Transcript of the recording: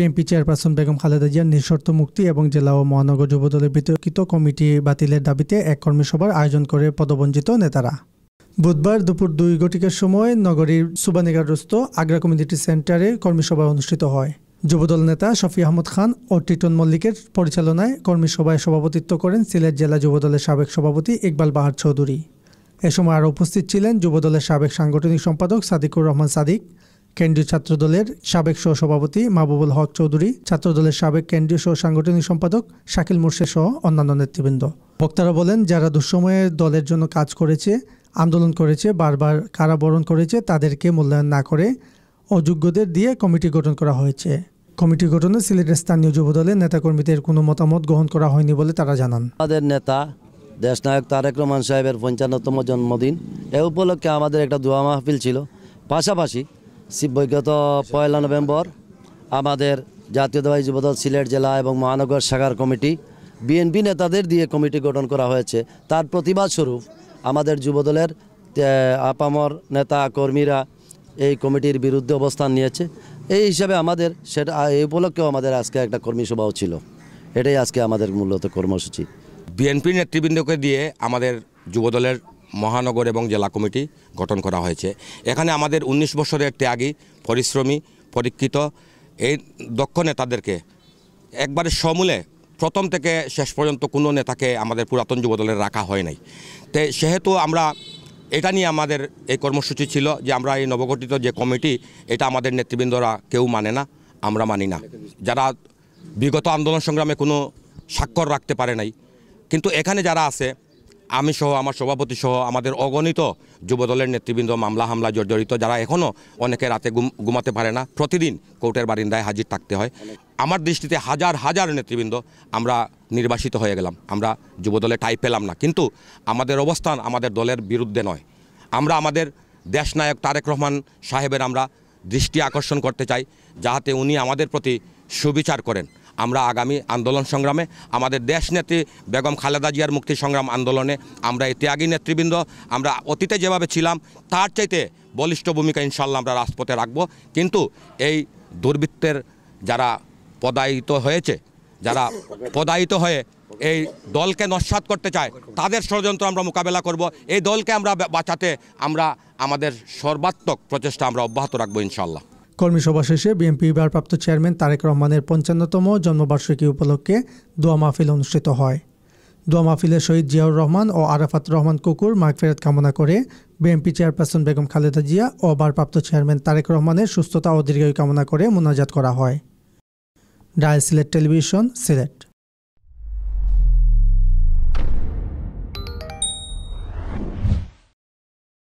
BNP chairperson Begum Khaleda জিয়ার নিঃশর্ত মুক্তি এবং জেলা ও মহানগর যুবদলের বিতর্কিত কমিটি বাতিলের দাবিতে এক কর্মী সভার আয়োজন করে পদবঞ্চিত নেতারা। বুধবার দুপুর দুই ঘটিকার সময় নগরীর সুবানিগারস্থ আগ্রা কমিউনিটি সেন্টারে কর্মী সভা অনুষ্ঠিত হয়। যুবদল নেতা শফি আহমদ খান ও টিটন মল্লিকের পরিচালনায় কর্মীসভায় সভাপতিত্ব করেন সিলেট জেলা যুবদলের সাবেক সভাপতি ইকবাল বাহার চৌধুরী। এ সময় আরও উপস্থিত ছিলেন যুবদলের সাবেক সাংগঠনিক সম্পাদক সাদিকুর রহমান সাদিক কেন্দ্রীয় ছাত্রদলের সাবেক সহ সভাপতি মাহবুবুল হক চৌধুরী, ছাত্রদলের সাবেক কেন্দ্রীয় সহ সাংগঠনিক সম্পাদক শাকিল মুর্শেদ সহ অন্যান্য নেতৃবৃন্দ। বক্তারা বলেন, যারা দুঃসময়ে দলের জন্য কাজ করেছে, আন্দোলন করেছে, বারবার কারাবরণ করেছে, তাদেরকে মূল্যায়ন না করে অযোগ্যদের দিয়ে কমিটি গঠন করা হয়েছে। কমিটি গঠনে সিলেটের স্থানীয় যুবদলের নেতাকর্মীদের কোনো মতামত গ্রহণ করা হয়নি বলে তারা জানান। আমাদের নেতা, দেশনায়ক তারেক রহমান সাহেবের পঞ্চান্নতম জন্মদিন, এ উপলক্ষে আমাদের একটা দোয়া মাহফিল ছিল। পাশাপাশি শিব বৈগত পয়লা নভেম্বর আমাদের জাতীয় জাতীয়তাবাদী যুবদল সিলেট জেলা এবং মহানগর শাখার কমিটি, বিএনপি নেতাদের দিয়ে কমিটি গঠন করা হয়েছে। তার প্রতিবাদ স্বরূপ আমাদের যুবদলের আপামর নেতা কর্মীরা এই কমিটির বিরুদ্ধে অবস্থান নিয়েছে। এই হিসাবে আমাদের সেটা এই উপলক্ষেও আমাদের আজকে একটা কর্মী সভাও ছিল। এটাই আজকে আমাদের মূলত কর্মসূচি। বিএনপি নেতৃবৃন্দকে দিয়ে আমাদের যুবদলের মহানগর এবং জেলা কমিটি গঠন করা হয়েছে। এখানে আমাদের উনিশ বছরের ত্যাগী পরিশ্রমী, পরীক্ষিত এই দক্ষ নেতাদেরকে একবারে সমূলে প্রথম থেকে শেষ পর্যন্ত কোনো নেতাকে আমাদের পুরাতন যুবদলের রাখা হয় নাই। তো সেহেতু আমরা এটা নিয়ে আমাদের এই কর্মসূচি ছিল যে আমরা এই নবগঠিত যে কমিটি, এটা আমাদের নেতৃবৃন্দরা কেউ মানে না, আমরা মানি না। যারা বিগত আন্দোলন সংগ্রামে কোনো স্বাক্ষর রাখতে পারে নাই। কিন্তু এখানে যারা আছে আমি সহ, আমার সভাপতি সহ আমাদের অগণিত যুবদলের নেতৃবৃন্দ মামলা হামলা জর্জরিত যারা এখনও অনেকে রাতে ঘুম- ঘুমাতে পারে না। প্রতিদিন কোর্টের বারিন্দায় হাজির থাকতে হয়। আমার দৃষ্টিতে হাজার হাজার নেতৃবৃন্দ আমরা নির্বাসিত হয়ে গেলাম। আমরা যুবদলে ঠাই পেলাম না। কিন্তু আমাদের অবস্থান আমাদের দলের বিরুদ্ধে নয়। আমরা আমাদের দেশনায়ক তারেক রহমান সাহেবের আমরা দৃষ্টি আকর্ষণ করতে চাই, যাহাতে উনি আমাদের প্রতি সুবিচার করেন। আমরা আগামী আন্দোলন সংগ্রামে, আমাদের দেশ নেত্রী বেগম খালেদা জিয়ার মুক্তি সংগ্রাম আন্দোলনে আমরা এই ত্যাগী নেতৃবৃন্দ, আমরা অতীতে যেভাবে ছিলাম, তার চাইতে বলিষ্ঠ ভূমিকা ইনশাল্লাহ আমরা রাজপথে রাখব। কিন্তু এই দুর্বৃত্তের যারা পদায়িত হয়েছে, যারা পদায়িত হয়ে এই দলকে নস্বাত করতে চায়, তাদের ষড়যন্ত্র আমরা মোকাবেলা করব। এই দলকে আমরা বাঁচাতে আমরা আমাদের সর্বাত্মক প্রচেষ্টা আমরা অব্যাহত রাখব ইনশাল্লাহ। কর্মী সভা শেষে বিএনপি ভারপ্রাপ্ত চেয়ারম্যান তারেক রহমানের পঞ্চান্নতম জন্মবার্ষিকী উপলক্ষে দোয়া মাহফিল অনুষ্ঠিত হয়। দোয়া মাহফিলে শহীদ জিয়াউর রহমান ও আরাফাত রহমান কুকুর মাগফেরাত কামনা করে বিএনপি চেয়ারপারসন বেগম খালেদা জিয়া ও ভারপ্রাপ্ত চেয়ারম্যান তারেক রহমানের সুস্থতা ও দীর্ঘায়ু কামনা করে মোনাজাত করা হয়। রায় সিলেট টেলিভিশন, সিলেট।